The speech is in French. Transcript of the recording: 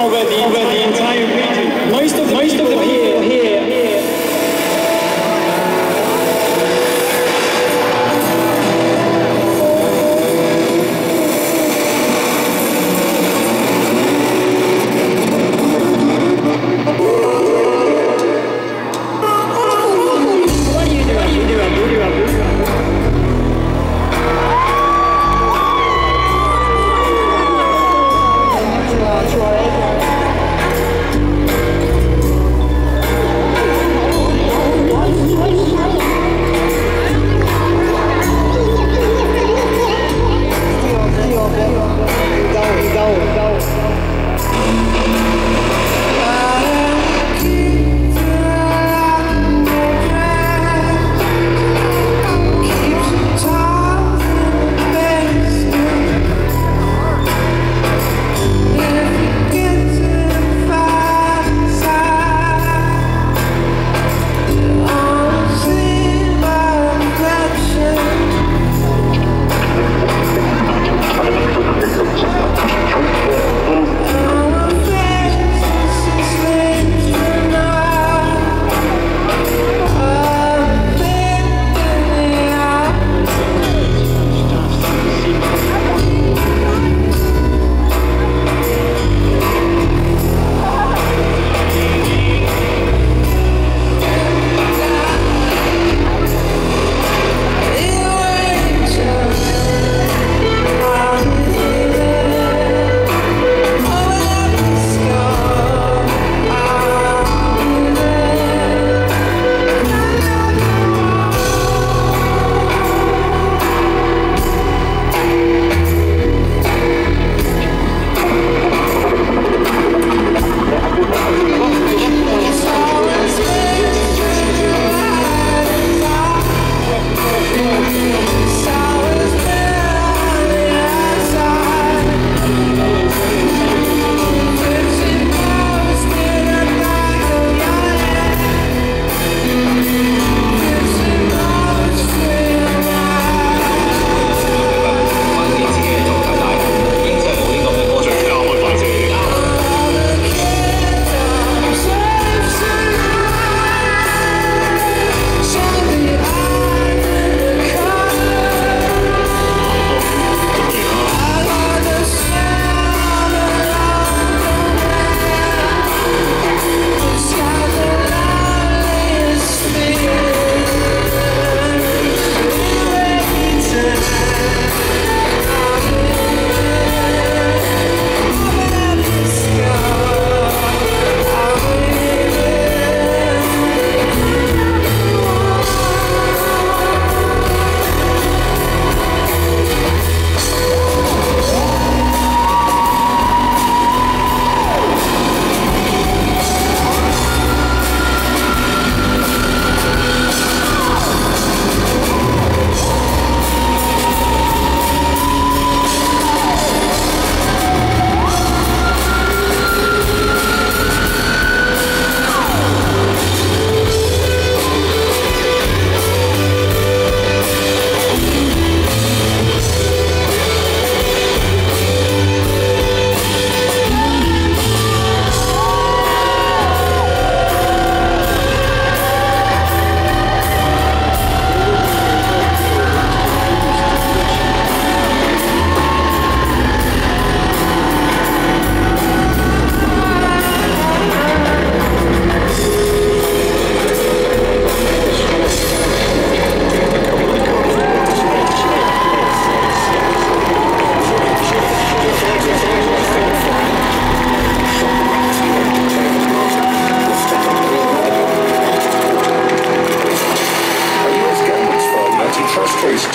over the entire